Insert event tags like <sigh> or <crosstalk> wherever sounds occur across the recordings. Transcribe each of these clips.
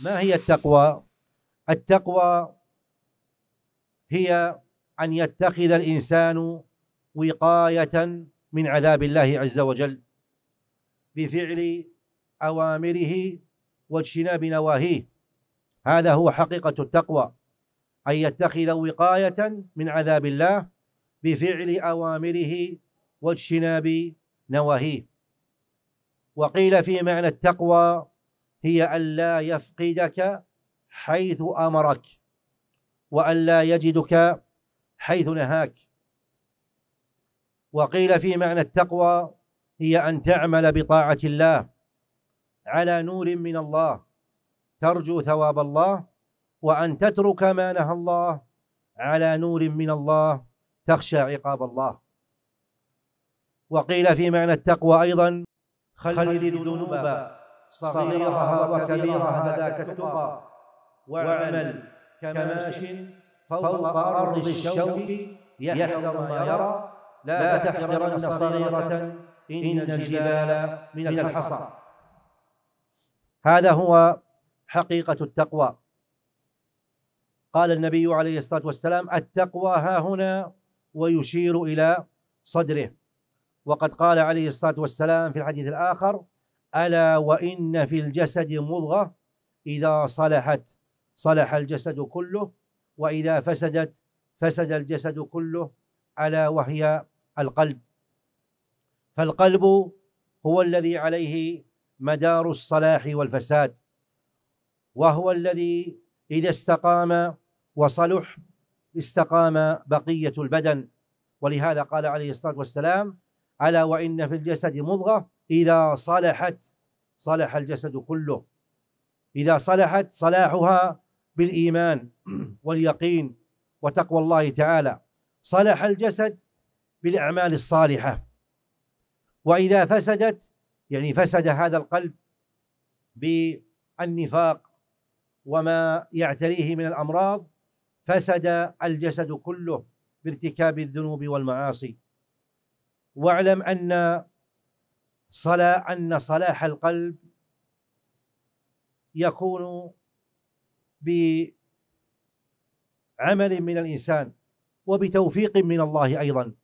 ما هي التقوى؟ التقوى هي أن يتخذ الإنسان وقاية من عذاب الله عز وجل بفعل أوامره واجتناب نواهيه. هذا هو حقيقة التقوى أن يتخذ وقاية من عذاب الله بفعل أوامره واجتناب نواهيه. وقيل في معنى التقوى هي ألا يفقدك حيث أمرك وألا يجدك حيث نهاك. وقيل في معنى التقوى هي أن تعمل بطاعة الله على نور من الله ترجو ثواب الله وأن تترك ما نهى الله على نور من الله تخشى عقاب الله. وقيل في معنى التقوى أيضا خلد الذنوب صغيرها وكبيرها ذاك التقى واعمل كماش فوق أرض الشوك يحذر ما يرى. لا تحقرن صغيرة إن الجبال من الحصى. هذا هو حقيقة التقوى. قال النبي عليه الصلاة والسلام التقوى ها هنا ويشير إلى صدره. وقد قال عليه الصلاة والسلام في الحديث الآخر ألا وإن في الجسد مضغة إذا صلحت صلح الجسد كله وإذا فسدت فسد الجسد كله ألا وهي القلب. فالقلب هو الذي عليه مدار الصلاح والفساد وهو الذي إذا استقام وصلح استقام بقية البدن. ولهذا قال عليه الصلاة والسلام ألا وإن في الجسد مضغة إذا صلحت صلح الجسد كله. إذا صلحت صلاحها بالإيمان <clears throat> واليقين وتقوى الله تعالى. صلح الجسد بالأعمال الصالحة. وإذا فسدت يعني فسد هذا القلب بالنفاق وما يعتريه من الأمراض فسد الجسد كله بارتكاب الذنوب والمعاصي. واعلم أن صلا أن صلاح القلب يكون بعمل من الإنسان وبتوفيق من الله أيضا.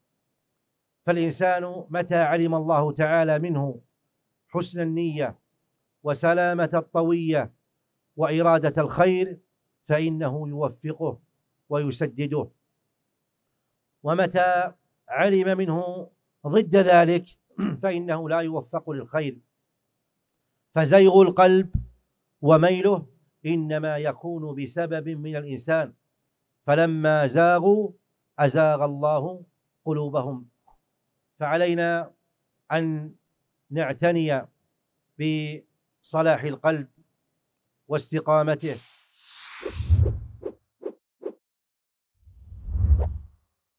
فالإنسان متى علم الله تعالى منه حسن النية وسلامة الطوية وإرادة الخير فإنه يوفقه ويسدده. ومتى علم منه ضد ذلك <clears throat> فإنه لا يوفق للخير. فزيغ القلب وميله إنما يكون بسبب من الإنسان. فلما زاغوا أزاغ الله قلوبهم. فعلينا أن نعتني بصلاح القلب واستقامته.